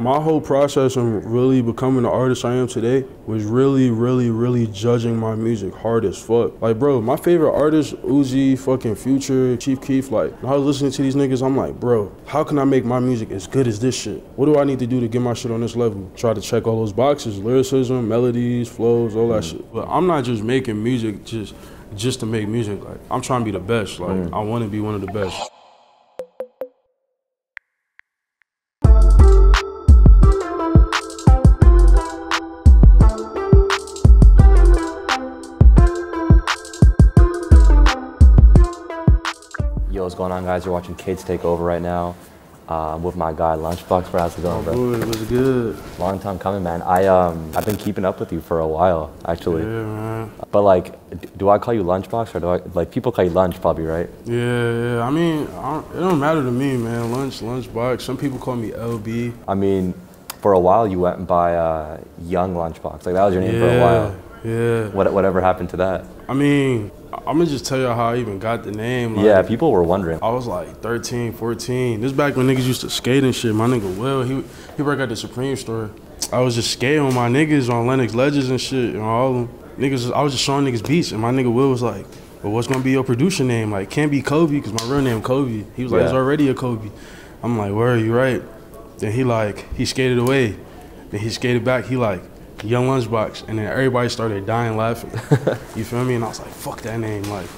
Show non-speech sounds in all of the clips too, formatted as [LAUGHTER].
my whole process of really becoming the artist I am today was really, really, really judging my music hard as fuck. Like, bro, my favorite artists, Uzi, fucking Future, Chief Keef, like, when I was listening to these niggas, I'm like, bro, how can I make my music as good as this shit? What do I need to do to get my shit on this level? Try to check all those boxes, lyricism, melodies, flows, all that mm. shit. But I'm not just making music just just to make music. Like, I'm trying to be the best. Like, mm. I want to be one of the best. Going on, guys? You're watching Kids Take Over right now. Uh, with my guy Lunchbox, bro. How's it going, bro? Boy, it was good. Long time coming, man. I um, I've been keeping up with you for a while, actually. Yeah, man. But like, do I call you Lunchbox or do I like people call you Lunch, probably, right? Yeah, yeah. I mean, I don't, it don't matter to me, man. Lunch, lunchbox. Some people call me LB. I mean, for a while you went by uh, Young Lunchbox. Like that was your name for a while. Yeah. What whatever happened to that? I mean, I'm gonna just tell you how I even got the name. Like, yeah, people were wondering. I was like 13, 14. This back when niggas used to skate and shit. My nigga Will, he he worked at the Supreme store. I was just skating with my niggas on Lenox Ledges and shit. And all them niggas, I was just showing niggas beats. And my nigga Will was like, well, what's gonna be your producer name? Like, can't be Kobe, because my real name Kobe. He was like, it's already a Kobe. I'm like, where are you right? Then he like, he skated away. Then he skated back. He like, Young Lunchbox. And then everybody started dying laughing. [LAUGHS] you feel me? And I was like, fuck that name. Like,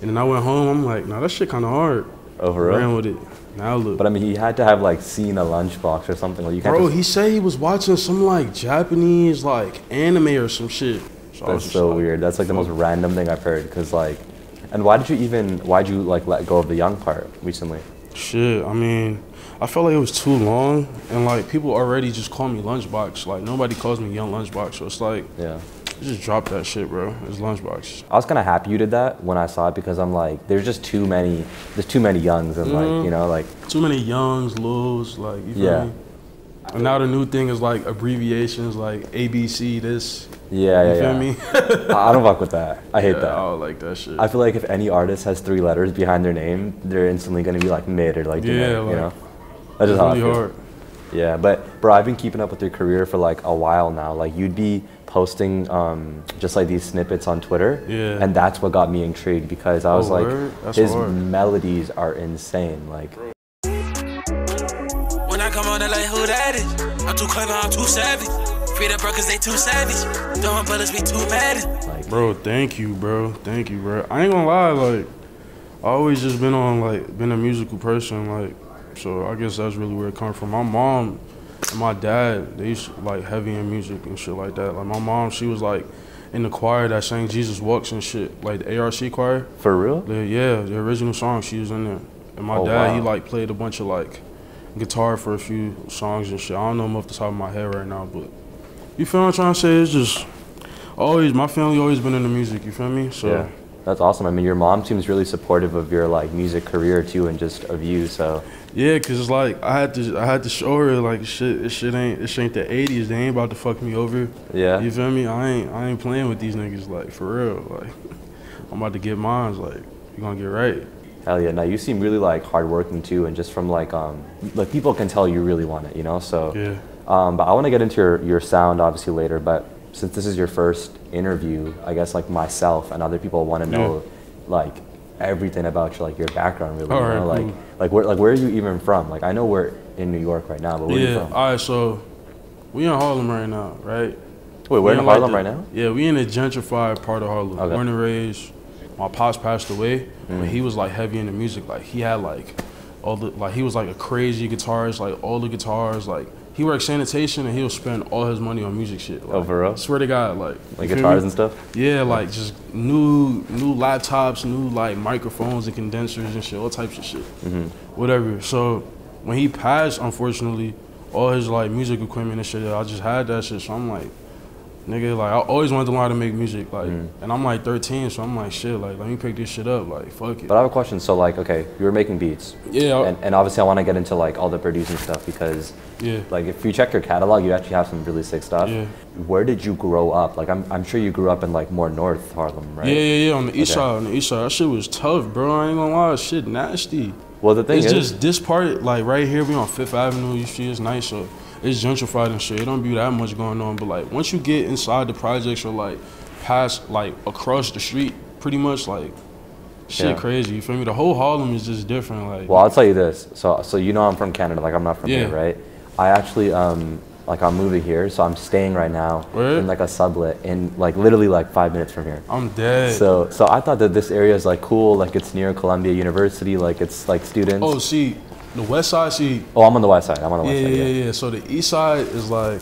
and then I went home. I'm like, nah, that shit kind of hard. Oh, Overall. Ran with it. Now look. But I mean, he had to have like seen a lunchbox or something. Like you can't Bro, just, he said he was watching some like Japanese like anime or some shit. So That's so like, weird. That's like the most random thing I've heard. Cause like, and why did you even? Why'd you like let go of the young part recently? Shit, I mean, I felt like it was too long, and like people already just call me Lunchbox. Like nobody calls me Young Lunchbox, so it's like Yeah. just drop that shit, bro. It's Lunchbox. I was kind of happy you did that when I saw it because I'm like, there's just too many. There's too many youngs and like, mm-hmm. you know, like Too many Youngs, Lils, like you feel Yeah. me? And now the new thing is like abbreviations, like ABC. This, yeah, you yeah, feel yeah. me? I [LAUGHS] I don't fuck with that. I hate Yeah, that. I don't like that shit. I feel like if any artist has three letters behind their name, they're instantly gonna be like mid or like Yeah, like, you know. That's just it's how I feel. hard. Yeah, but bro, I've been keeping up with your career for like a while now. Like you'd be posting um, just like these snippets on Twitter, Yeah. and that's what got me intrigued because I was Oh, like. That's his hard. melodies are insane. Like, When I come on, they like, who that is? I'm too clever, I'm too savvy. Free the bro, cause they too savage. Throwing bullets, we too mad. like Bro, thank you, bro. Thank you, bro. I ain't gonna lie, like, I always just been on, like, been a musical person, like, so I guess that's really where it comes from. My mom and my dad, they used to, like, heavy in music and shit like that. Like, my mom, she was, like, in the choir that sang Jesus Walks and shit, like the ARC choir. for real? The, yeah, the original song, she was in there. And my Oh, dad, he, like, played a bunch of, like, guitar for a few songs and shit. I don't know them off the top of my head right now, but you feel what I'm trying to say? It's just always my family always been into music. You feel me? So Yeah, that's awesome. I mean, your mom seems really supportive of your like music career too, and just of you. So yeah, cause it's like I had to I had to show her like shit. This shit ain't this ain't the '80s. They ain't about to fuck me over. yeah, You feel me? I ain't I ain't playing with these niggas like for real. Like I'm about to get mines. Like you gonna get right. hell yeah. Now you seem really like hardworking too, and just from like um like people can tell you really want it, you know. So Yeah. Um, but I want to get into your, your sound obviously later. But since this is your first interview, I guess like myself and other people want to know like everything about your like your background really. you know? Like like where like where are you even from? Like I know we're in New York right now, but where are you Yeah. from? All right. So we in Harlem right now, right? Wait, we're in like Harlem the- right now. Yeah, we in a gentrified part of Harlem. Okay. Born and raised. My pops passed away, Mm. but he was like heavy into music. Like he had like all the like he was like a crazy guitarist. Like all the guitars. Like he works sanitation and he'll spend all his money on music shit. Like, Oh, for real? Swear to God, like Like guitars me? and stuff. Yeah, like just new new laptops, new like microphones and condensers and shit, all types of shit. Mm-hmm. Whatever. So when he passed, unfortunately, all his like music equipment and shit, I just had that shit. So I'm like, nigga, like I always wanted to learn how to make music, like, Mm. and I'm like 13, so I'm like, shit, like let me pick this shit up, like fuck it. But I have a question. So like, okay, you were making beats, yeah, I- and, and obviously I want to get into like all the producing stuff because yeah, like if you check your catalog, you actually have some really sick stuff. Yeah. Where did you grow up? Like I'm I'm sure you grew up in like more North Harlem, right? yeah, yeah, yeah. On the east Okay. side, on the east side, that shit was tough, bro. I ain't gonna lie, shit nasty. Well, the thing it's is, just this part, like right here, we on Fifth Avenue. You see, it's nice, so it's gentrified and shit. It don't be that much going on, but like once you get inside the projects or like past, like across the street, pretty much like shit Yeah. crazy. You feel me? The whole Harlem is just different. Like well, I'll tell you this. So, so you know I'm from Canada. Like I'm not from here, right? I actually, um, like I'm moving here, so I'm staying right now Word? in like a sublet in like literally like five minutes from here. I'm dead. So, so I thought that this area is like cool. Like it's near Columbia University. Like it's like students. oh, see, the West Side, see, Oh, I'm on the west side. I'm on the west yeah, side. yeah, yeah. So the East Side is like,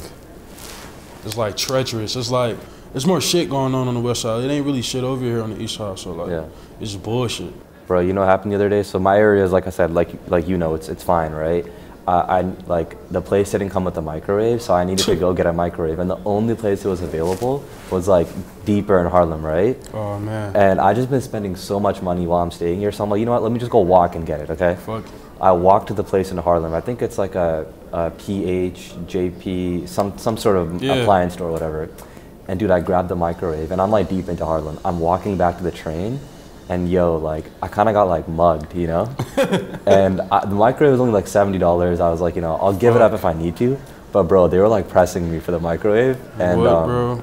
it's like treacherous. It's like there's more shit going on on the West Side. It ain't really shit over here on the East Side. So like, Yeah. it's bullshit. Bro, you know what happened the other day? So my area is like I said, like like you know, it's it's fine, right? Uh, I like the place didn't come with a microwave, so I needed to go get a microwave, and the only place it was available was like deeper in Harlem, right? Oh man, And I just been spending so much money while I'm staying here, so I'm like, you know what? Let me just go walk and get it, okay? fuck. I walked to the place in Harlem. I think it's like a, a PH, JP, some some sort of Yeah. appliance store or whatever. And dude, I grabbed the microwave and I'm like deep into Harlem. I'm walking back to the train, and yo, like I kind of got like mugged, you know. [LAUGHS] and I, the microwave was only like seventy dollars. I was like, you know, I'll give it up if I need to. But bro, they were like pressing me for the microwave, and what, um, bro?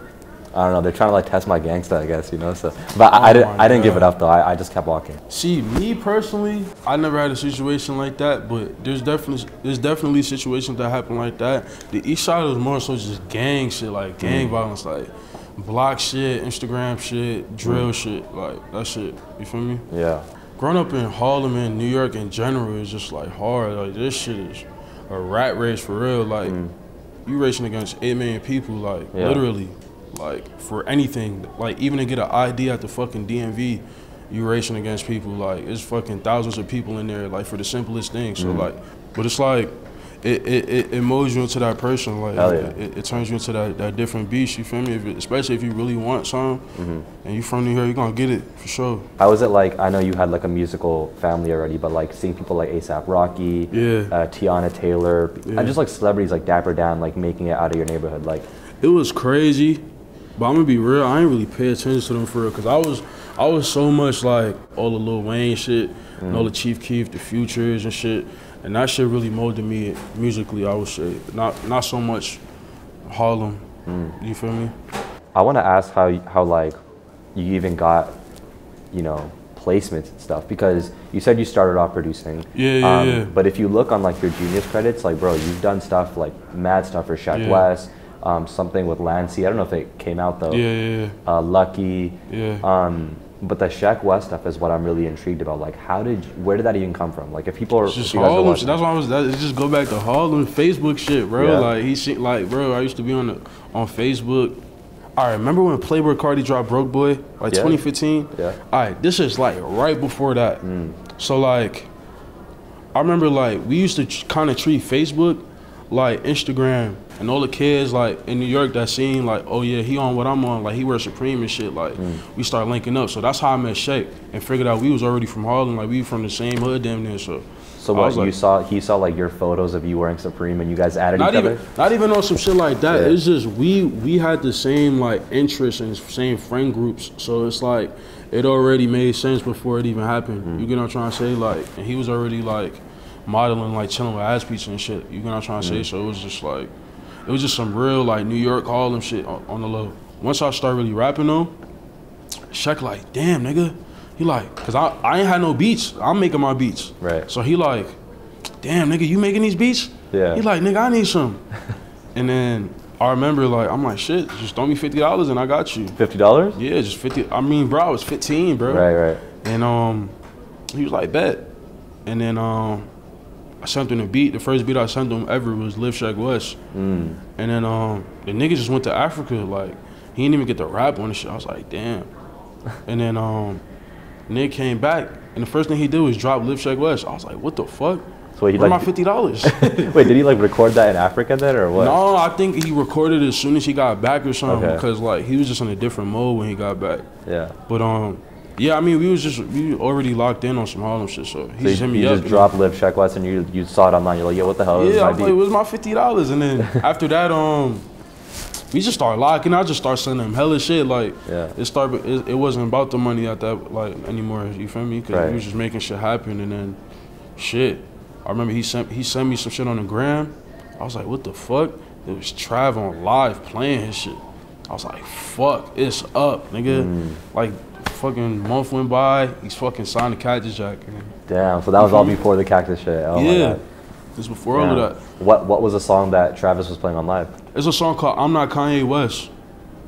I don't know. They're trying to like test my gangsta, I guess, you know. So, but I, I Oh didn't. my I didn't give it up though. I, I just kept walking. See, me personally, I never had a situation like that, but there's definitely there's definitely situations that happen like that. The East Side was more so just gang shit, like mm. gang violence, like block shit, Instagram shit, drill mm. shit, like that shit. You feel me? Yeah. Growing up in Harlem and New York in general is just like hard. Like this shit is a rat race for real. Like mm. you racing against eight million people, like Yeah. literally, like for anything. Like even to get an ID at the fucking DMV, you racing against people. Like it's fucking thousands of people in there. Like for the simplest thing. So like, but it's like. It, it, it, it molds you into that person, like yeah. it, it turns you into that, that different beast. You feel me? If it, especially if you really want something, Mm-hmm. and you from New York, you're gonna get it for sure. How was it like? I know you had like a musical family already, but like seeing people like ASAP Rocky, Yeah. uh, Teyana Taylor, Yeah. and just like celebrities like Dapper Dan, like making it out of your neighborhood. Like, it was crazy, but I'm gonna be real. I ain't really pay attention to them for real, cause I was I was so much like all the Lil Wayne shit, and all the mm. Chief Keef, the Futures and shit, and that shit really molded me musically. I would say not not so much Harlem. Mm. You feel me? I want to ask how how like you even got, you know, placements and stuff because you said you started off producing. Yeah, yeah, um, yeah. But if you look on like your Genius credits, like bro, you've done stuff like mad stuff for Sheck Yeah. Wes, um, something with Lancey. I don't know if it came out though. Yeah, yeah, Uh, Lucky. yeah. Um, but the Sheck Wes stuff is what I'm really intrigued about. Like, how did, where did that even come from? Like, if people are, It's just you Harlem. That's why I was. That, just go back to Harlem Facebook shit, bro. Yeah. Like he shit, like bro. I used to be on the on Facebook. All right, remember when Playboi Carti dropped Broke Boi, like Yeah. 2015? Yeah. All right, this is like right before that. Mm. So like, I remember like we used to kind of treat Facebook like Instagram, and all the kids like in New York that seen like, oh yeah, he on what I'm on, like he wears Supreme and shit. Like Mm. we start linking up. So that's how I met Sheck and figured out we was already from Harlem, like we from the same hood, damn near. So. so what, was you like- saw, he saw like your photos of you wearing Supreme and you guys added not each even other? not even on some shit like that. Yeah. It's just we we had the same like interests and same friend groups. So it's like it already made sense before it even happened. Mm-hmm. You get what I'm trying to say? Like and he was already like modeling like chilling with ass pizza and shit. You get what I'm trying to Mm-hmm. say? So it was just like it was just some real like New York Harlem shit on, on the low. Once I started really rapping though, Sheck like, damn nigga. He like, cause I, I ain't had no beats. I'm making my beats. Right. So he like, damn nigga, you making these beats? Yeah. He like, nigga, I need some. [LAUGHS] and then I remember like, I'm like, shit, just throw me fifty dollars and I got you. $50? Yeah, just fifty. I mean, bro, I was 15, bro. Right, right. And um, he was like, bet. And then um, I sent him the beat. The first beat I sent him ever was Live Sheck Wes. Mm. And then um, the nigga just went to Africa. Like he didn't even get to rap on the shit. I was like, damn. [LAUGHS] And then um, Nick came back, and the first thing he did was drop Live Sheck Wes. I was like, what the fuck? So he Where like, my fifty dollars? [LAUGHS] wait, did he like record that in Africa then or what? no, I think he recorded it as soon as he got back or something Okay. because like he was just in a different mode when he got back. Yeah. But um, yeah, I mean we was just we already locked in on some Harlem shit, so he So just you, hit me you up. just and- dropped Live Sheck Wes and you you saw it online. You're like, yo, what the hell? Is Yeah, I was like, beat. "Where's my fifty dollars?" And then [LAUGHS] after that, um, we just started locking. I just started sending him hella shit. Like, Yeah. it started. It, it wasn't about the money at that like anymore. You feel me? Because Right. we was just making shit happen, and then shit. I remember he sent he sent me some shit on the gram. I was like, what the fuck? It was Trav on live playing his shit. I was like, fuck, it's up, nigga. Mm. Like, fucking month went by, he's fucking signed the Cactus Jack. And Damn. So that was all mhm. before the cactus shit. Oh yeah, God. this before all of that. What What was the song that Travis was playing on live? It's a song called "I'm Not Kanye West."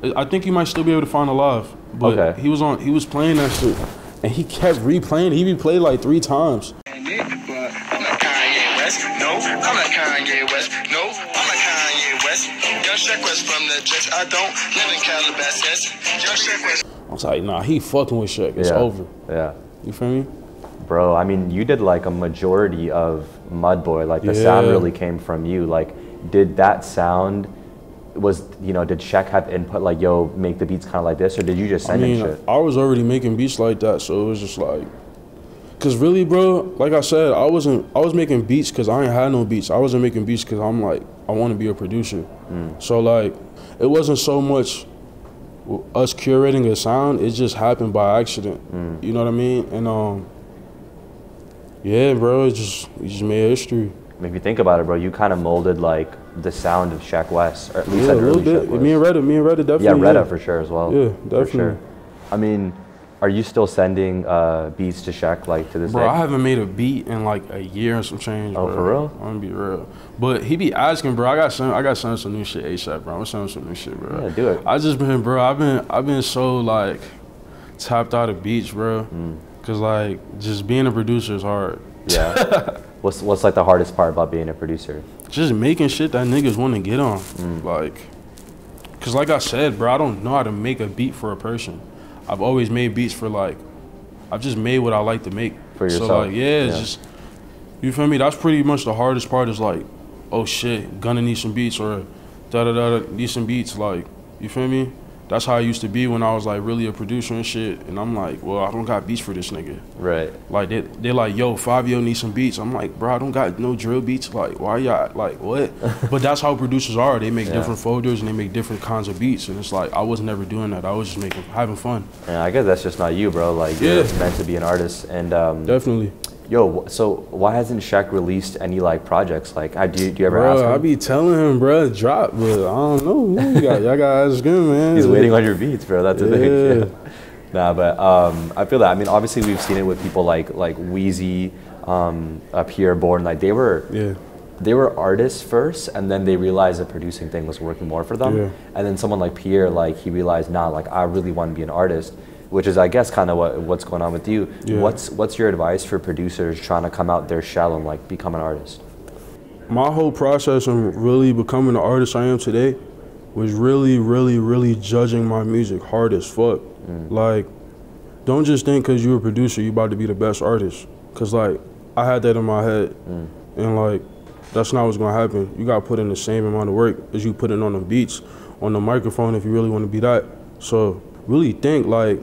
I I think you might still be able to find it live, but Okay. he was on. He was playing that shit, and he kept replaying. He replayed like three times. I'm not Kanye West. No, I'm not Kanye West. No, I'm not Kanye West. Young Sheck Wes from the Jets. I don't live in Calabasas. Young Sheck Wes. I was like, nah, he fucking with Sheck. It's yeah. over. Yeah. You feel me? Bro, I mean, you did like a majority of Mudboy. Like the sound really came from you. Like, did that sound was you know did Sheck have input like yo make the beats kind of like this or did you just I send mean, him shit? I was already making beats like that, so it was just like, cause really, bro, like I said, I wasn't. I was making beats cause I ain't had no beats. I wasn't making beats cause I'm like, I want to be a producer. Mm. So like, it wasn't so much us curating a sound. It just happened by accident. Mm. You know what I mean? And um, yeah, bro, it just it just made history. If you think about it, bro, you kind of molded like the sound of Sheck Wes, or at least Yeah, a little bit. Me and Redda, me and Redda yeah, definitely. Redda for sure as well. Yeah, For definitely. sure. I mean, are you still sending uh, beats to Sheck like to this Bro, day? I haven't made a beat in like a year and some change. Oh, bro. for real? I'm gonna be real. But he be asking, bro. I got some. I got send some new shit ASAP, bro. I'm gonna send him some new shit, bro. Yeah, do it. I just been, bro. I've been, I've been so like tapped out of beats, bro. Mm. Cause like just being a producer is hard. yeah. [LAUGHS] what's what's like the hardest part about being a producer? Just making shit that niggas want to get on, Mm. like. Cause like I said, bro, I don't know how to make a beat for a person. I've always made beats for like, I've just made what I like to make. For So yourself, like, yeah, it's yeah. just, you feel me? That's pretty much the hardest part. Is like, oh shit, gonna need some beats or da da da da need some beats. Like, you feel me? That's how I used to be when I was like really a producer and shit. And I'm like, well, I don't got beats for this nigga. Right. Like they they like, yo, Fivio needs some beats. I'm like, bro, I don't got no drill beats. Like, why y'all like what? [LAUGHS] but that's how producers are. They make Yeah. different folders and they make different kinds of beats. And it's like I was never doing that. I was just making having fun. Yeah, I guess that's just not you, bro. Like you're Yeah. meant to be an artist. And um, Definitely. Yo, so why hasn't Sheck released any like projects? Like, I do. Do you ever ask Bro, him? I be telling him, bro, drop, but I don't know. You got, y'all got ask him, man. He's waiting on your beats, bro. That's the Yeah. thing. [LAUGHS] nah, but um, I feel that. I mean, obviously, we've seen it with people like like Wheezy, um, uh, Pi'erre Bourne. Like they were Yeah. they were artists first, and then they realized the producing thing was working more for them. Yeah. And then someone like Pi'erre, like he realized, nah, like I really want to be an artist, which is, I guess, kind of what what's going on with you. Yeah. What's what's your advice for producers trying to come out their shell and like become an artist? my whole process of really becoming the artist I am today was really, really, really judging my music hard as fuck. Mm. Like, don't just think because you're a producer, you're about to be the best artist. Cause like, I had that in my head, mm. and like, that's not what's gonna happen. You gotta put in the same amount of work as you put in on the beats, on the microphone if you really want to be that. So really think like,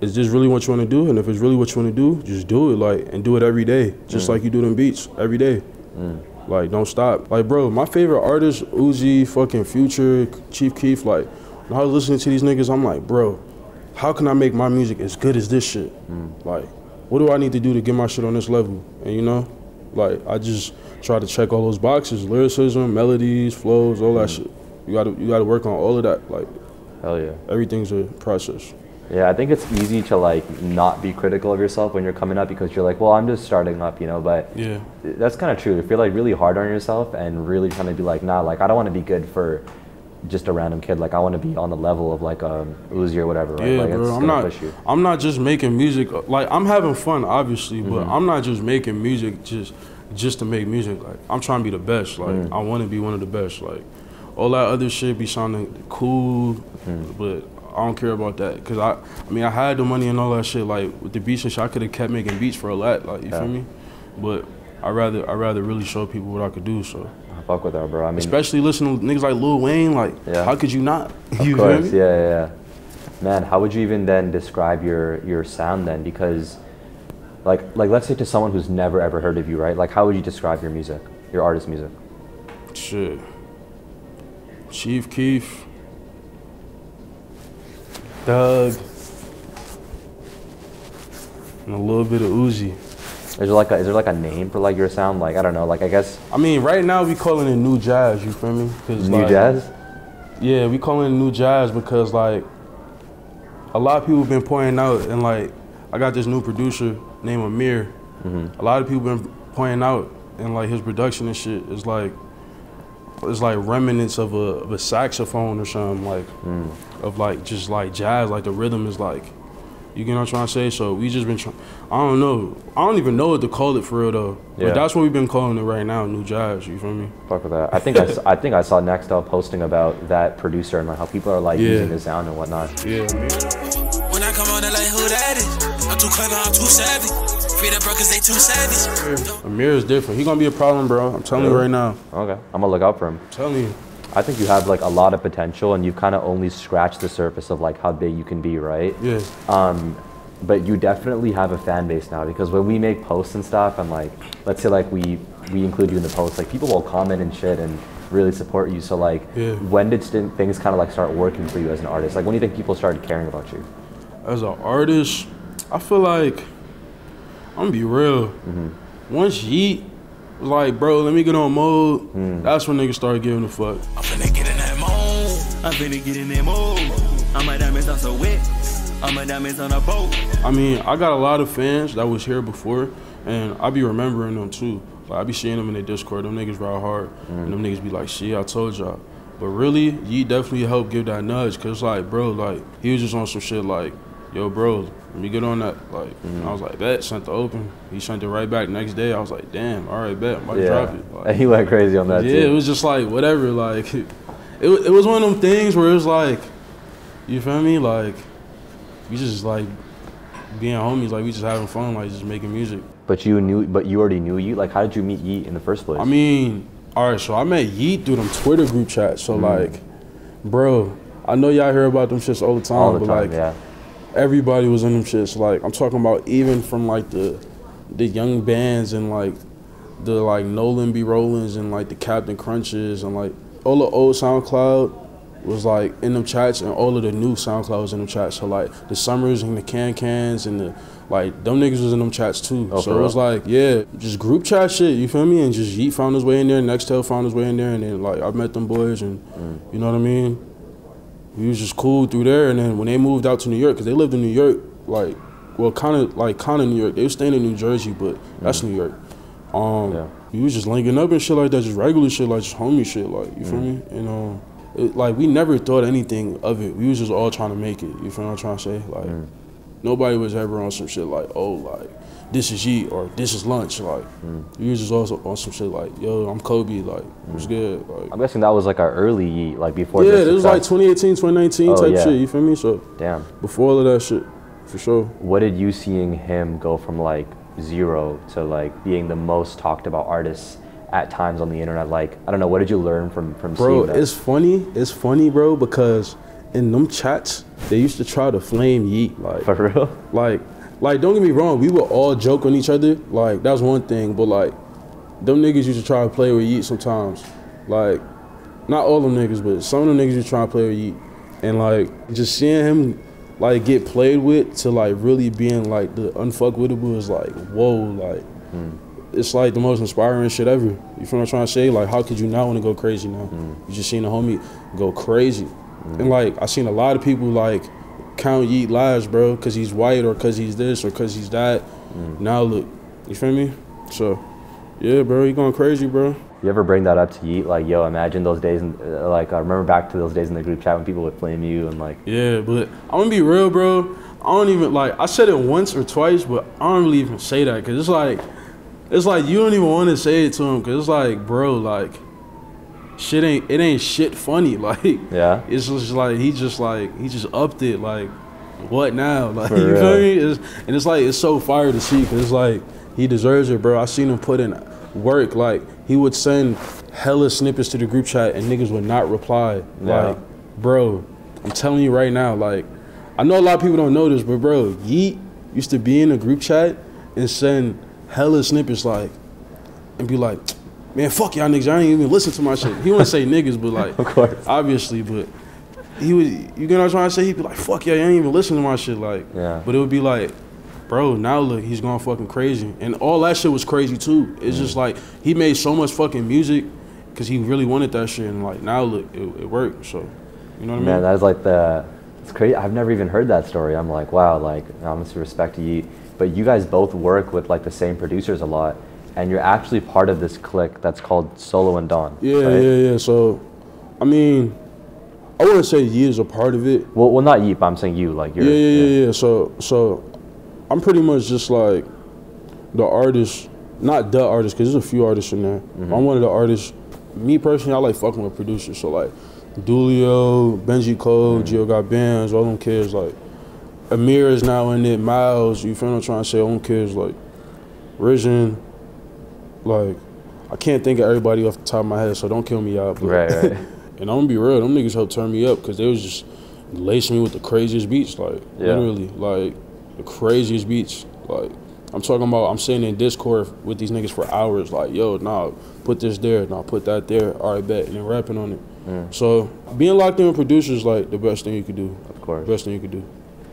is this really what you want to do? And if it's really what you want to do, just do it. Like, and do it every day, just mm. like you do them beats every day. Mm. Like, don't stop. Like, bro, my favorite artists, Uzi, fucking Future, Chief Keef, like, when I was listening to these niggas, I'm like, bro, how can I make my music as good as this shit? Mm. Like, what do I need to do to get my shit on this level? And you know, like, I just try to check all those boxes, lyricism, melodies, flows, all that shit. You gotta, you gotta work on all of that. Like, Hell yeah. everything's a process. Yeah, I think it's easy to like not be critical of yourself when you're coming up because you're like, well, I'm just starting up, you know. But Yeah. that's kind of true. If you're like really hard on yourself and really trying to be like, nah, like I don't want to be good for just a random kid. Like I want to be on the level of like um Uzi or whatever. Right? Yeah, like, it's bro. I'm not. I'm not just making music. Like I'm having fun, obviously, but Mm-hmm. I'm not just making music just just to make music. Like I'm trying to be the best. Like Mm. I want to be one of the best. Like all that other shit be sounding cool, Mm-hmm. but I don't care about that. Cause I, I mean, I had the money and all that shit. Like with the beats and shit, I could have kept making beats for a lot. Like you Yeah. feel me? But I rather I rather really show people what I could do. So I fuck with that, bro. I mean, especially listening to niggas like Lil Wayne. Like Yeah. how could you not? of [LAUGHS] you course, feel me? yeah, yeah, yeah. Man, how would you even then describe your your sound then? Because, like, like let's say to someone who's never ever heard of you, right? Like, how would you describe your music, your artist music? Shit. Chief Keef. Doug. And a little bit of Uzi. Is there like a is there like a name for like your sound? Like I don't know. Like I guess I mean, right now we calling it new jazz. You feel me? 'Cause, new like, jazz. Yeah, we calling it new jazz because like a lot of people been pointing out, and like I got this new producer named Amir. Mm-hmm. A lot of people been pointing out, and like his production and shit is like it's like remnants of a, of a saxophone or something like mm. Of like just like jazz. Like the rhythm is like. You get what I'm trying to say? So we just been trying. I don't know. I don't even know what to call it for real though. Yeah. But that's what we've been calling it right now, new jazz. You feel me? Fuck with that. I think I, s- I think I saw Nextel posting about that producer and like how people are like Yeah. using his sound and whatnot. Yeah. When I come on, they like, who that is? I'm too clever, I'm too savvy. Free the they too. Amir is different. He gonna be a problem, bro. I'm telling you right now. Okay, I'm gonna look out for him. I'm telling you. I think you have like a lot of potential, and you've kind of only scratched the surface of like how big you can be, right? Yeah. Um, but you definitely have a fan base now because when we make posts and stuff, and like, let's say like we we include you in the post, like people will comment and shit and really support you. So like, Yeah. when did st- things kind of like start working for you as an artist? Like, when do you think people started caring about you? As an artist, I feel like I'm gonna be real. Once Yeat was like, bro, let me get on mode. Hmm. That's when niggas started giving a fuck. I'm finna get in that mode. I'm finna get in that mode. All my diamonds are so wet. All my diamonds on a boat. I mean, I got a lot of fans that was here before, and I be remembering them too. Like I be seeing them in their Discord. Them niggas ride hard, hmm. and them niggas be like, "Shit, I told y'all." But really, Yeat definitely helped give that nudge, cause like, bro, like he was just on some shit like, "Yo, bro, let me get on that." Like, mm-hmm. I was like, "Bet." Sent the open. He sent it right back next day. I was like, "Damn, all right, bet." I'm about to drop it. Like, [LAUGHS] and he went crazy on that yeah, too. it was just like whatever. Like [LAUGHS] it, it, was one of them things where it was like, you feel me? Like we just like being homies. Like we just having fun. Like just making music. But you knew, but you already knew Yeat. Like, how did you meet Yeat in the first place? I mean, all right. So I met Yeat through them Twitter group chats. So mm-hmm. like, bro, I know y'all hear about them shits all the time. all the but time, like, yeah. Everybody was in them shits. Like I'm talking about even from like the the young bands and like the like Nolan B. Rollins and like the Captain Crunches and like all the old SoundCloud was like in them chats and all of the new SoundCloud was in them chats. So like the Summers and the Can Cans and the like them niggas was in them chats too. Oh, so it was like yeah, just group chat shit. You feel me? And just Yeat found his way in there. Nextel found his way in there, and then like I met them boys and Mm. you know what I mean we was just cool through there. And then when they moved out to New York, because they lived in New York, like, well, kind of like kind of New York. They was staying in New Jersey, but that's New York. Um, Yeah. we was just linking up and shit like that, just regular shit, like just homie shit, like you feel me? And um, it, like we never thought anything of it. We was just all trying to make it. You feel what I'm trying to say? Like nobody was ever on some shit like, oh, like this is Yeat or this is lunch. Like mm. we was just also on some shit like, yo, I'm Kobe. Like what's mm. good? Like I'm guessing that was like our early Yeat, like before. yeah, the it was like 2018, 2019 Oh, type yeah. shit. You feel me? So Damn. before all of that shit, for sure. What did you seeing him go from like zero to like being the most talked about artist at times on the internet? Like, I don't know. What did you learn from from Bro, seeing that? it's funny. It's funny, bro, because in them chats, they used to try to flame Yeat. Like, for real? like, like, don't get me wrong, we would all joke on each other. Like, that's one thing, but like, them niggas used to try to play with Yeat sometimes. Like, not all them niggas, but some of them niggas used to try to play with Yeat. And like, just seeing him like get played with to like really being like the unfuckwittable is like, whoa, like, hmm. it's like the most inspiring shit ever. You feel what I'm trying to say? Like, how could you not want to go crazy now? Hmm. You just seen a homie go crazy. Hmm. And like, I seen a lot of people like count Yeat lives, bro, because he's white or because he's this or because he's that. Now look, you feel me? So, yeah, bro, he going crazy, bro. You ever bring that up to Yeat? Like, yo, imagine those days. In, uh, like, I remember back to those days in the group chat when people would flame you and like, Yeah, but I'm gonna be real, bro. I don't even like. I said it once or twice, but I don't really even say that because it's like, it's like you don't even want to say it to him because it's like, bro, like, shit ain't it ain't shit funny. [LAUGHS] Like, Yeah? it's just like he just like he just upped it. Like, what now? [LAUGHS] Like, For you real. feel me? It's, and it's like it's so fire to see because it's like he deserves it, bro. I seen him put in work. Like he would send hella snippets to the group chat and niggas would not reply. Yeah. Like, bro, I'm telling you right now, like, I know a lot of people don't know this, but bro, Yeat used to be in a group chat and send hella snippets like, and be like, man, fuck y'all niggas, I ain't even listen to my shit. He wouldn't say niggas, but like, [LAUGHS] Of course. obviously, but he would, you get what I'm trying to say? He'd be like, fuck y'all, you ain't even listen to my shit, like, Yeah. but it would be like, bro, now look, he's going fucking crazy, and all that shit was crazy too. It's just mm. like he made so much fucking music because he really wanted that shit, and like now look, it, it worked. So, you know what I mean? Man, mean? that's like the. It's crazy. I've never even heard that story. I'm like, wow, like, how much respect to you. But you guys both work with like the same producers a lot, and you're actually part of this clique that's called SoloinDawn. yeah, right? yeah, yeah. So, I mean, I wouldn't say Yeat is a part of it. Well, well, not Yeat. I'm saying you. Like, you're. Yeah, yeah, yeah, yeah. So, so I'm pretty much just like the artist, not the artist, because there's a few artists in there. Mm-hmm. I'm one of the artists. Me personally, I like fucking with producers. So like Dulio, Benjicold, Mm-hmm. Gio got bands, all them kids. Like Amir is now in it. Miles, you feel what I'm trying to say? All them kids like Rizin. Like I can't think of everybody off the top of my head, so don't kill me out. But, Right, right. [LAUGHS] and I'm gonna be real, them niggas helped turn me up because they was just lacing me with the craziest beats, like Yeah. literally, like the craziest beats. Like I'm talking about, I'm sitting in Discord with these niggas for hours, like yo, nah, put this there, nah, put that there, all right, bet, and then rapping on it. Mm. So being locked in with producers, like the best thing you could do, Of course. best thing you could do,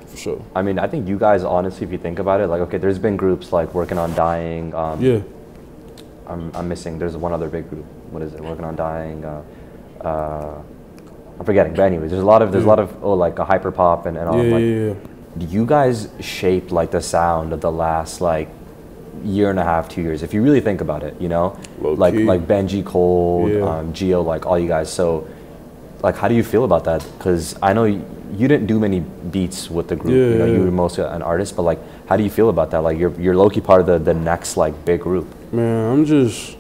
for sure. I mean, I think you guys, honestly, if you think about it, like, okay, there's been groups like working on dying. Um, Yeah, I'm, I'm missing. There's one other big group. What is it? Working on dying. Uh, uh, I'm forgetting. But anyways, there's a lot of there's a lot of oh like a hyper pop and, and all. yeah, like, yeah, yeah. you guys shaped like the sound of the last like year and a half, two years. If you really think about it, you know, Low like key. like Benjicold, Yeah. um, Geo, like all you guys. So, like, how do you feel about that? Because I know you, you didn't do many beats with the group. you know, Yeah, you were mostly an artist. But like, how do you feel about that? Like, you're you're low key part of the the next like big group. Man, I'm just,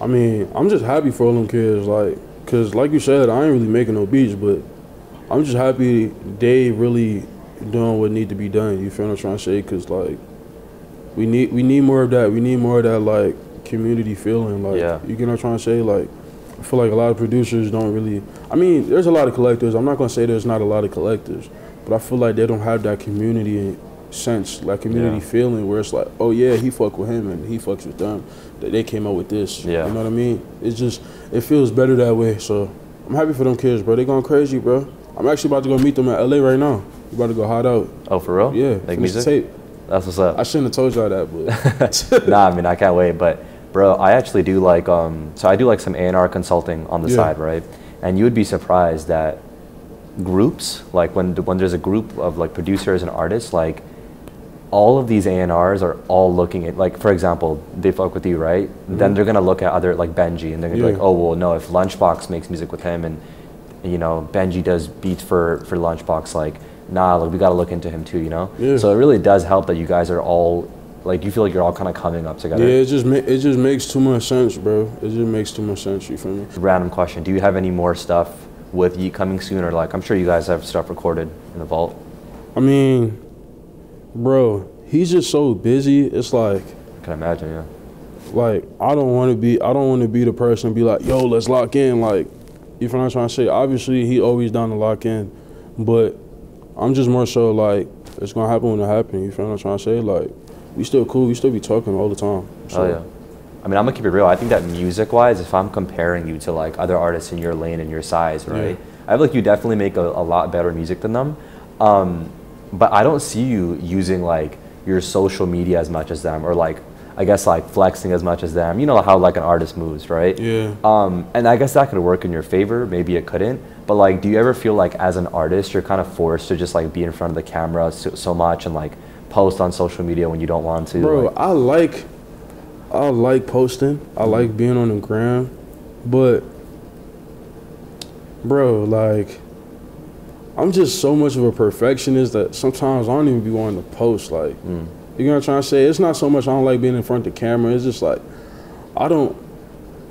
I mean, I'm just happy for all them kids, like, cause like you said, I ain't really making no beats, but I'm just happy they really doing what need to be done. You feel what I'm trying to say? Cause like, we need we need more of that. We need more of that like community feeling. Like, Yeah. you get what I'm trying to say? Like, I feel like a lot of producers don't really. I mean, there's a lot of collectors. I'm not gonna say there's not a lot of collectors, but I feel like they don't have that community sense, like community Yeah. feeling, where it's like, oh yeah, he fuck with him and he fucks with them. That they came out with this. Yeah. You know what I mean? It's just it feels better that way. So I'm happy for them kids, bro. They going crazy, bro. I'm actually about to go meet them at LA right now. We about to go hot out. Oh, for real? Yeah, Like music? tape. That's what's up. I shouldn't have told y'all that, but [LAUGHS] nah, I mean, I can't wait. But bro, I actually do like um, so I do like some A and R consulting on the Yeah. side, right? And you would be surprised that groups, like when when there's a group of like producers and artists, like all of these ANRs are all looking at like, for example, they fuck with you, right? Then they're gonna look at other like Benji, and they're gonna be Mm-hmm. Like, oh well, no, if Lunchbox makes music with him, and you know Benji does beats for for Lunchbox, like nah, like we gotta look into him too, you know? Yeah. So it really does help that you guys are all like you feel like you're all kind of coming up together. yeah, it just ma- it just makes too much sense, bro. It just makes too much sense. You feel me? Random question: Do you have any more stuff with Yeat coming soon, or like I'm sure you guys have stuff recorded in the vault? I mean, bro, he's just so busy. It's like. I can imagine, yeah. like I don't want to be I don't want to be the person to be like yo let's lock in like you feel what I'm trying to say obviously he always down to lock in but I'm just more so like it's gonna happen when it happens you feel what I'm trying to say like we still cool we still be talking all the time Oh yeah. I mean, I'm gonna keep it real. I think that music-wise, if I'm comparing you to like other artists in your lane and your size, right? I feel like you definitely make a, a lot better music than them. Um, but I don't see you using like your social media as much as them, or like I guess like flexing as much as them. You know how like an artist moves, right? Yeah. Um, and I guess that could work in your favor. Maybe it couldn't. But like, do you ever feel like as an artist, you're kind of forced to just like be in front of the camera so, so much and like post on social media when you don't want to? bro like- I like I like posting I like being on the gram but bro like I'm just so much of a perfectionist that sometimes I don't even be wanting to post like Mm. You know what I'm trying to say? It's not so much I don't like being in front of the camera. It's just like I don't,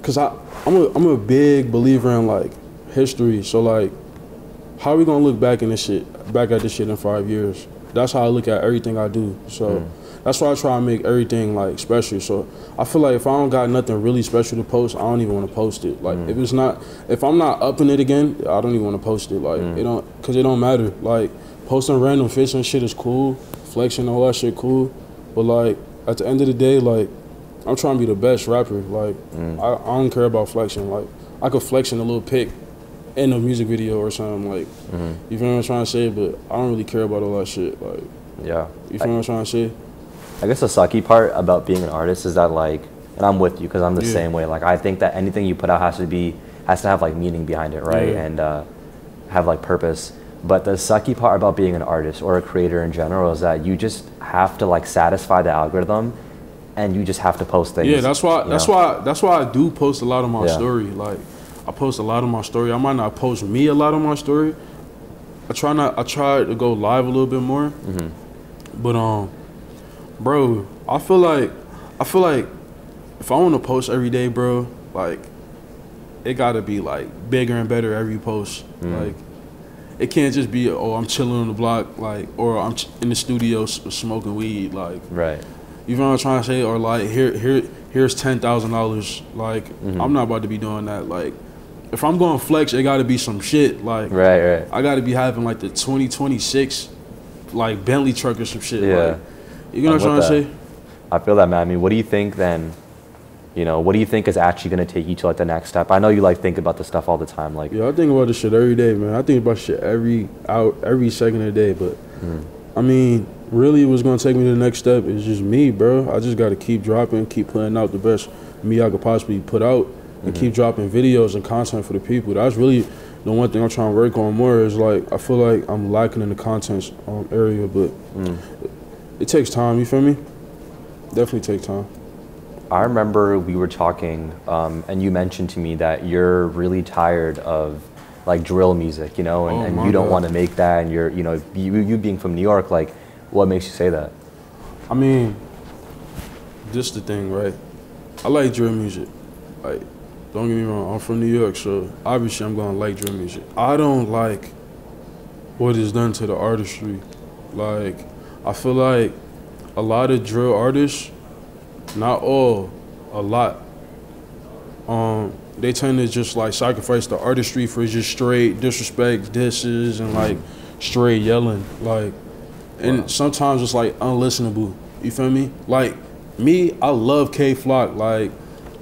cause I I'm a I'm a big believer in like history. So like, how are we gonna look back in this shit, back at this shit in five years? That's how I look at everything I do. So that's why I try to make everything like special. So I feel like if I don't got nothing really special to post, I don't even want to post it. Like mm. if it's not, if I'm not up in it again, I don't even want to post it. Like mm. it don't, cause it don't matter. Like posting random fits and shit is cool, flexing all that shit cool, but like at the end of the day, like I'm trying to be the best rapper. Like mm. I, I don't care about flexing. Like I could flex in a little pic in a music video or something. Like you feel what I'm trying to say? But I don't really care about all that shit. Like Yeah. You feel what I'm trying to say? I guess the sucky part about being an artist is that like, and I'm with you because I'm the Yeah. same way. Like I think that anything you put out has to be has to have like meaning behind it, right? Yeah. And uh, have like purpose. But the sucky part about being an artist or a creator in general is that you just have to like satisfy the algorithm, and you just have to post things. Yeah, that's why. That's know? why. That's why I do post a lot of my Yeah. story. Like, I post a lot of my story. I might not post me a lot of my story. I try not. I try to go live a little bit more. Mm-hmm. But um, bro, I feel like I feel like if I want to post every day, bro, like it gotta be like bigger and better every post. Mm. Like it can't just be oh I'm chilling on the block like or I'm ch- in the studio s- smoking weed like Right. you know what I'm trying to say? Or like here here here's ten thousand dollars. Like Mm-hmm. I'm not about to be doing that. Like if I'm going flex, it gotta be some shit. Like Right. Right. I gotta be having like the twenty twenty six like Bentley truck or some shit. Yeah. Like, you know what I'm trying to say? I feel that, man. I mean, what do you think then? You know, what do you think is actually going to take you to like the next step? I know you like think about this stuff all the time. Like, Yeah, I think about this shit every day, man. I think about shit every out every second of the day. But Mm. I mean, really, what's gonna take me to the next step is just me, bro. I just gotta keep dropping, keep putting out the best me I could possibly put out, and Mm-hmm. keep dropping videos and content for the people. That's really the one thing I'm trying to work on more. Is like I feel like I'm lacking in the content um, area, but Mm. It takes time. You feel me? Definitely take time. I remember we were talking, um, and you mentioned to me that you're really tired of like drill music, you know, and, Oh, and you don't want to make that, and you're, you know, you, you being from New York, like, what makes you say that? I mean, just the thing, right? I like drill music. Like, don't get me wrong, I'm from New York, so obviously I'm gonna like drill music. I don't like what is done to the artistry. Like, I feel like a lot of drill artists, not all, a lot, um, they tend to just like sacrifice the artistry for just straight disrespect, disses, and like straight yelling. Like, and sometimes it's like unlistenable. You feel me? Like me, I love K Flock. Like,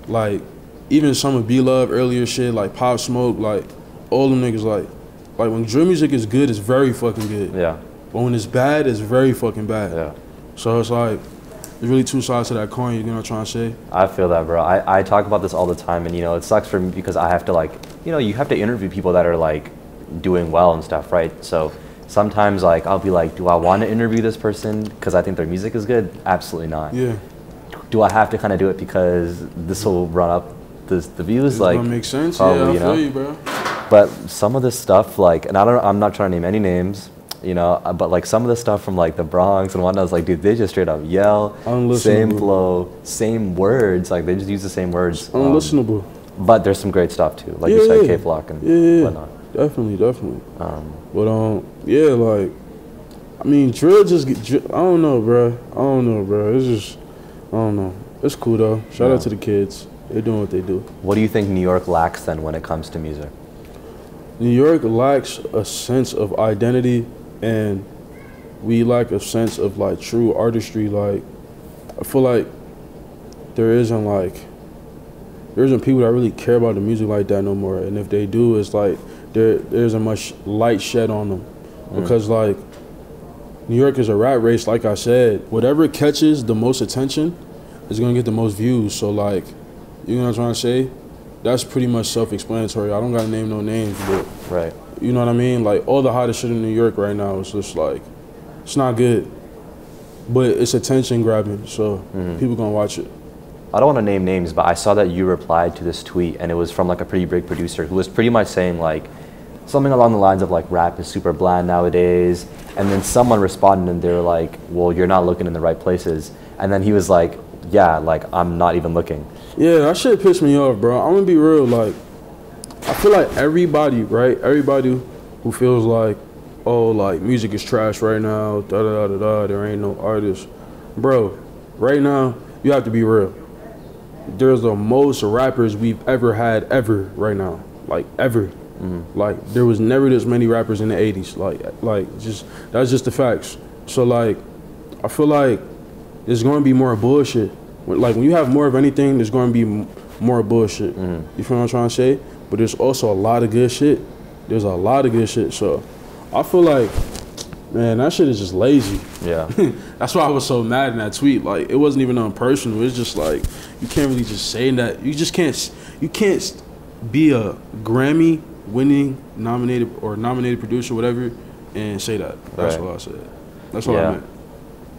like even some of B-Lovee earlier shit, like Pop Smoke, like all them niggas. Like, like when drill music is good, it's very fucking good. Yeah, But when it's bad, it's very fucking bad. yeah. So it's like there's really two sides to that coin. You know what I'm trying to say? I feel that, bro. I, I talk about this all the time, and you know, it sucks for me because I have to like, you know, you have to interview people that are like doing well and stuff, right? So sometimes like I'll be like, do I want to interview this person because I think their music is good? Absolutely not. Yeah. Do I have to kind of do it because this will run up this, the views? Does like, make sense? probably, yeah, I you know? feel you, bro. But some of this stuff, like, and I don't, I'm not trying to name any names, you know, uh, but like some of the stuff from like the Bronx and whatnot, is like, dude, they just straight up yell, Unlistenable. same flow, same words, like they just use the same words. um, Unlistenable. but there's some great stuff too, like yeah, you said, yeah. K Flock and yeah, yeah, whatnot. Definitely, definitely. Um, But um, yeah, like, I mean, drill just get. Drill, I don't know, bro. I don't know, bro. It's just, I don't know. It's cool though. Shout Yeah. out to the kids. They're doing what they do. what do you think New York lacks then when it comes to music? New York lacks a sense of identity, and we lack a sense of like true artistry. Like, I feel like there isn't like there isn't people that really care about the music like that no more. And if they do, it's like there there isn't much light shed on them because like New York is a rat race. Like I said, whatever catches the most attention is gonna get the most views. So like, you know what I'm trying to say? That's pretty much self-explanatory. I don't gotta name no names, but Right. You know what I mean? Like all the hottest shit in New York right now is just like it's not good. But it's attention grabbing, so mm-hmm. people gonna watch it. I don't want to name names, but I saw that you replied to this tweet, and it was from like a pretty big producer who was pretty much saying like something along the lines of like rap is super bland nowadays. And then someone responded, and they were like, "Well, you're not looking in the right places." And then he was like, "Yeah, like I'm not even looking." Yeah, that shit pissed me off, bro. I'm gonna be real. Like, feel like everybody, right? Everybody who feels like, oh, like music is trash right now, da da da da da. There ain't no artists. bro. Right now, you have to be real. There's the most rappers we've ever had ever right now, like ever. Mm-hmm. Like there was never this many rappers in the '80s. Like, like just that's just the facts. So like, I feel like there's going to be more bullshit. Like when you have more of anything, there's going to be more bullshit. Mm-hmm. You feel what I'm trying to say? But there's also a lot of good shit. There's a lot of good shit. So I feel like Man, that shit is just lazy. Yeah. [LAUGHS] That's why I was so mad in that tweet. Like, it wasn't even unpersonal. It's just like you can't really just say that. You just can't. You can't be a Grammy winning nominated or nominated producer, whatever, and say that. That's Right. what I said. That's what Yeah. I meant.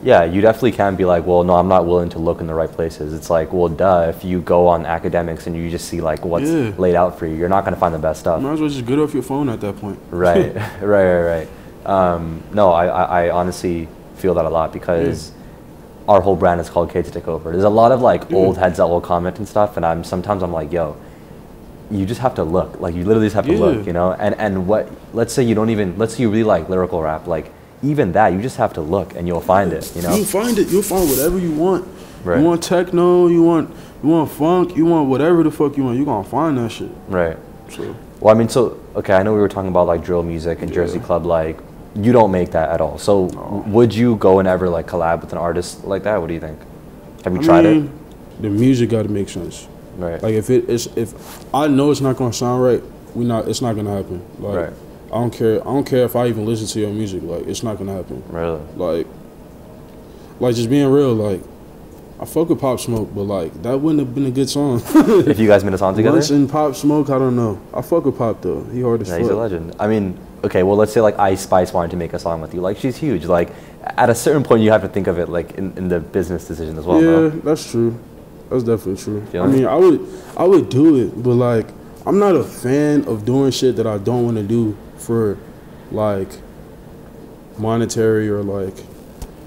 Yeah, you definitely can be like, well, no, I'm not willing to look in the right places. It's like, well, duh, if you go on academics and you just see like what's Yeah. laid out for you, you're not going to find the best stuff. Might as well just get off your phone at that point. [LAUGHS] right, [LAUGHS] right, right, right. Um, no, I, I, I honestly feel that a lot because our whole brand is called Kids Take Over. There's a lot of like old heads that will comment and stuff, and I'm sometimes I'm like, yo, you just have to look. Like you literally just have to look, you know. And and what? Let's say you don't even. Let's say you really like lyrical rap. Like even that, you just have to look, and you'll find it. You know. You'll find it. You'll find whatever you want. Right. You want techno. You want you want funk. You want whatever the fuck you want. you're gonna find that shit. Right. So Well, I mean, so okay, I know we were talking about like drill music and Jersey Club. Like, you don't make that at all. So, w- would you go and ever like collab with an artist like that? What do you think? Have you I tried mean, the music got to make sense. Right. Like if it is if I know it's not gonna sound right, we not it's not gonna happen. Like Right. I don't care. I don't care if I even listen to your music. Like it's not gonna happen. really? Like like just being real. Like I fuck with Pop Smoke, but like that wouldn't have been a good song. [LAUGHS] if you guys made a song together? Once in Pop Smoke, I don't know. I fuck with Pop though. He hard as Yeah, fuck. he's a legend. I mean, okay, well, let's say like Ice Spice wanted to make a song with you. Like, she's huge. Like, at a certain point, you have to think of it like in, in the business decision as well. yeah, no? that's true. That's definitely true. I mean, I would, I would do it, but like, I'm not a fan of doing shit that I don't want to do for, like, monetary or like,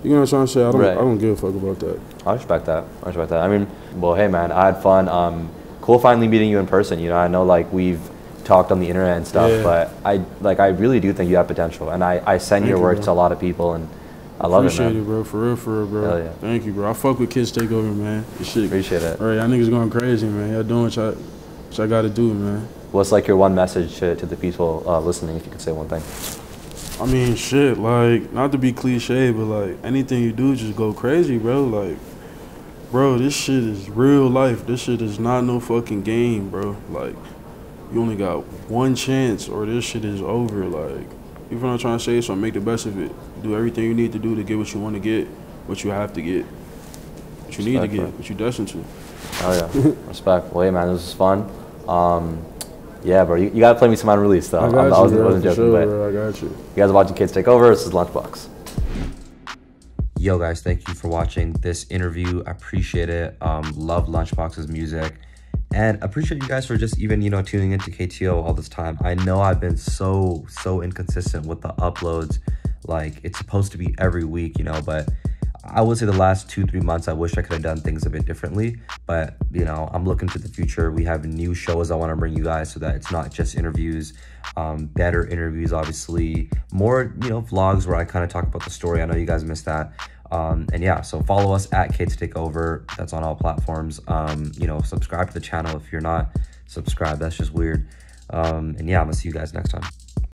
you know what I'm trying to say? I don't, Right. I don't give a fuck about that. I respect that. I respect that. I mean, well, hey, man, I had fun. Um, cool finally meeting you in person. You know, I know like we've talked on the internet and stuff, Yeah. but I like I really do think you have potential, and I I send Thank your you, work bro. to a lot of people, and I love Appreciate it, it, man. bro. For real, for real, bro. Hell yeah. Thank you, bro. I fuck with Kids Take Over, man. This shit. Appreciate it. All right, y'all niggas going crazy, man. Y'all doing what y'all, what y'all got to do, man. What's like your one message to, to the people uh, listening, if you could say one thing? I mean, shit, like, not to be cliche, but like, anything you do, just go crazy, bro. Like, bro, this shit is real life. This shit is not no fucking game, bro. Like, you only got one chance, or this shit is over. Like, you know what I'm trying to say? So make the best of it. Do everything you need to do to get what you want to get, what you have to get, what you need to Respect, get, what you destined to. Oh yeah, [LAUGHS] respect. Well, hey, man, this was fun. Um, yeah, bro, you, you gotta play me some unreleased though. I I'm- got I you, wasn't, bro. wasn't joking, sure, but bro. I got you. You guys are watching Kids Take Over. This is Lunchbox. Yo, guys, thank you for watching this interview. I appreciate it. Um, love Lunchbox's music. And appreciate you guys for just even, you know, tuning into KTO all this time. I know I've been so, so inconsistent with the uploads. Like, it's supposed to be every week, you know, but I would say the last two, three months, I wish I could have done things a bit differently. But, you know, I'm looking to the future. We have new shows I want to bring you guys so that it's not just interviews, um, better interviews, obviously, more, you know, vlogs where I kind of talk about the story. I know you guys missed that. Um, and yeah, so follow us at Kids Take Over. That's on all platforms. Um, you know, subscribe to the channel if you're not subscribed. That's just weird. Um, and yeah, I'm gonna see you guys next time.